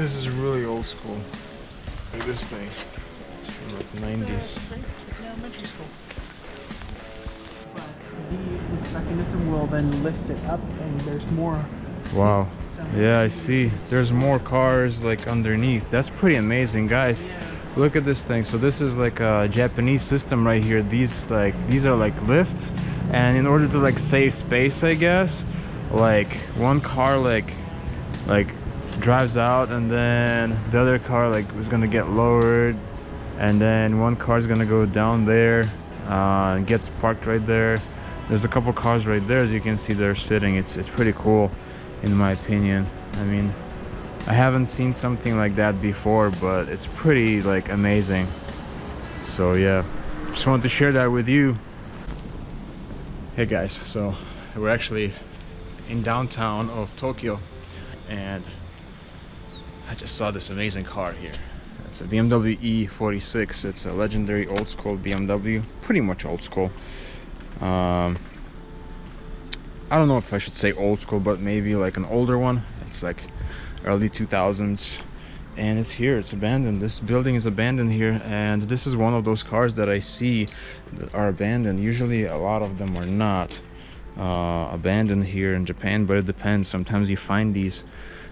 This is really old school. Look at this thing. It's from like 90s. It's an elementary school. But the, this mechanism will then lift it up, and there's more. Wow. Yeah, I see. There's more cars like underneath. That's pretty amazing, guys. Look at this thing. So this is like a Japanese system right here. These like these are like lifts, and in order to like save space, I guess, like one car like like drives out, and then the other car like is gonna get lowered, and then one car is gonna go down there, uh, and gets parked right there. There's a couple cars right there, as you can see. They're sitting. It's it's pretty cool in my opinion. I mean, I haven't seen something like that before, but it's pretty like amazing. So yeah, just wanted to share that with you. Hey guys, so we're actually in downtown of Tokyo and I just saw this amazing car here. It's a BMW E46. It's a legendary old school BMW, pretty much old school. Um, I don't know if I should say old school, but maybe like an older one. It's like early 2000s and it's here. It's abandoned. This building is abandoned here and this is one of those cars that I see that are abandoned. Usually a lot of them are not uh, abandoned here in Japan but it depends. Sometimes you find these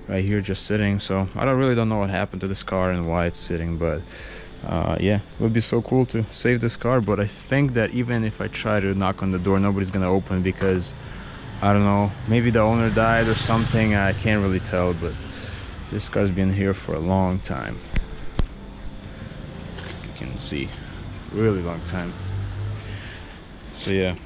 right here just sitting. So I don't really don't know what happened to this car and why it's sitting but uh, yeah. It would be so cool to save this car but I think that even if I try to knock on the door nobody's gonna open because I don't know maybe the owner died or something. I can't really tell but this car's been here for a long time. You can see. Really long time. So yeah.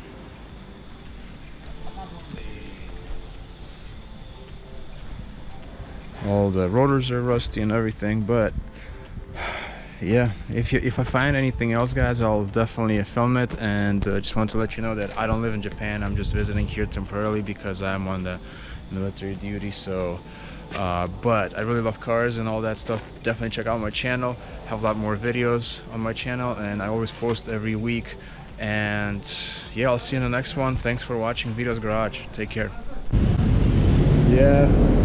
All the rotors are rusty and everything but yeah if you if i find anything else guys i'll definitely film it and uh, just want to let you know that i don't live in japan. I'm just visiting here temporarily because i'm on the military duty so uh, but i really love cars and all that stuff. Definitely check out my channel. Have a lot more videos on my channel and i always post every week. And yeah i'll see you in the next one. Thanks for watching Vito's garage. Take care. Yeah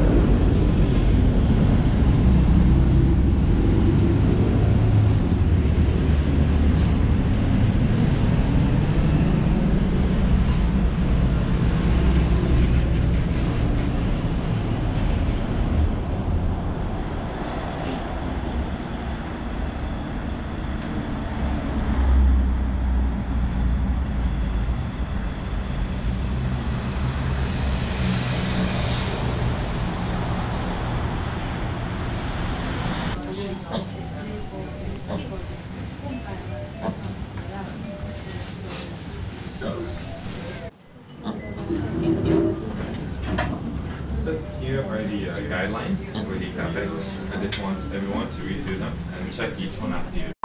So here are the uh, guidelines for the cafe. I just want everyone to through them and check each one after you.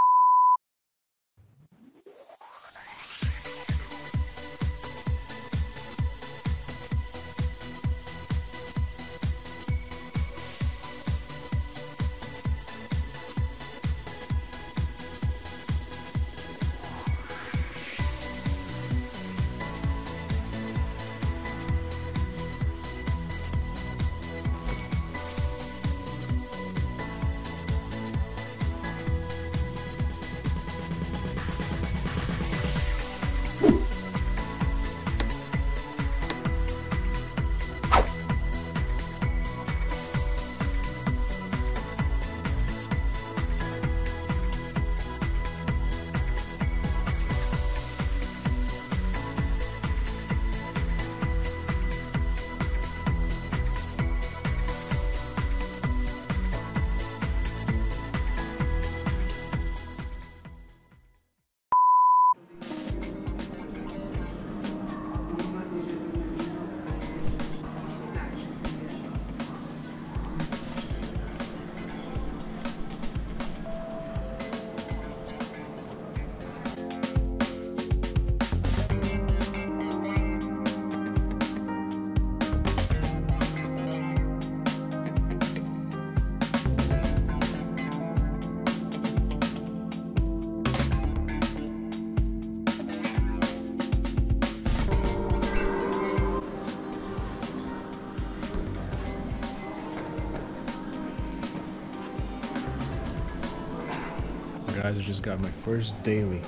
Guys, I just got my first daily.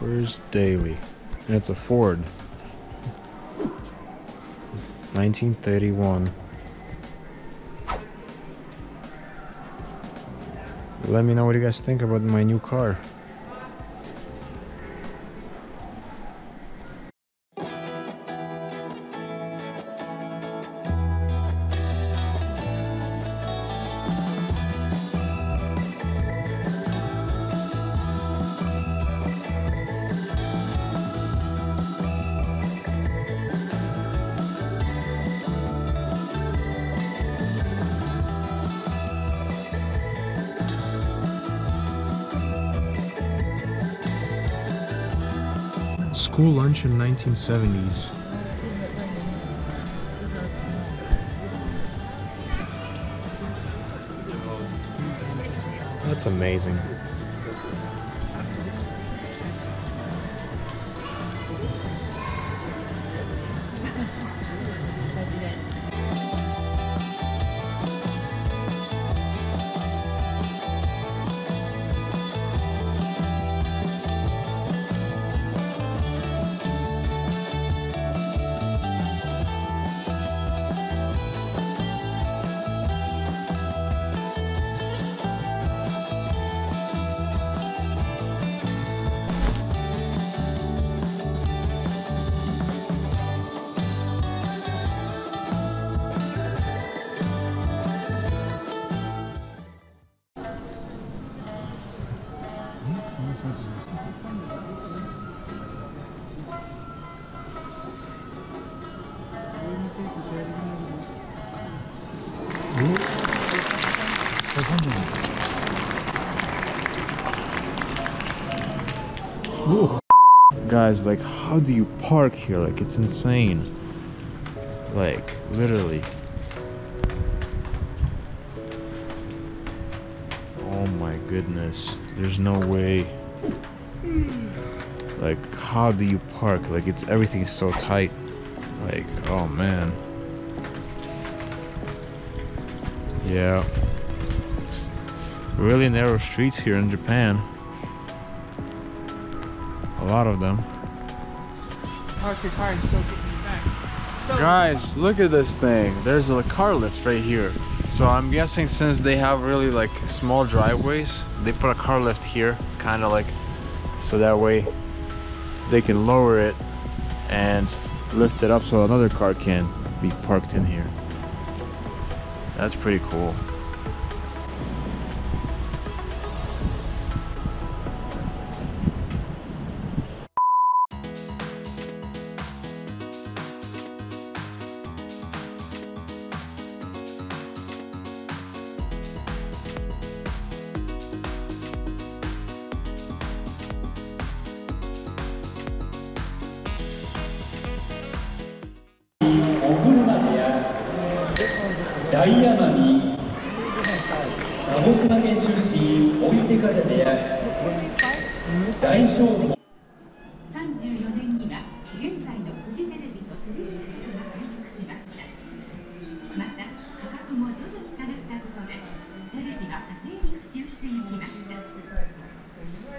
First daily. And it's a Ford. 1931. Let me know what you guys think about my new car. School lunch in 1970s. That's amazing. Guys, like, how do you park here? Like, it's insane. Like, literally. Oh my goodness. There's no way. Like, how do you park? Like, it's everything is so tight. Like, oh man. Yeah. Really narrow streets here in Japan. A lot of them. Park your car and still get me back. So, Guys, look at this thing. There's a car lift right here. So I'm guessing since they have really like small driveways, they put a car lift here, kind of like, so that way they can lower it and lift it up so another car can be parked in here. That's pretty cool.「大奄美」「鹿児島県出身追手風部屋」「大正坊」34年には現在のフジテレビとテレビ局が開局しました。また価格も徐々に下がったことでテレビが家庭に普及していきました。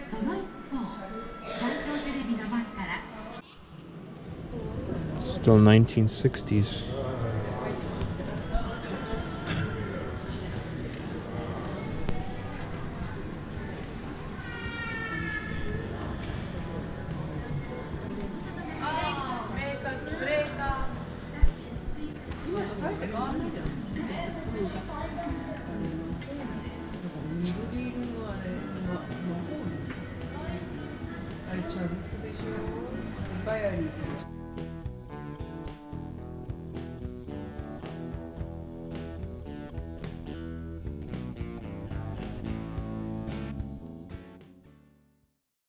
その一方東京テレビの前から Still 1960s. vai isso deixou os baianistas.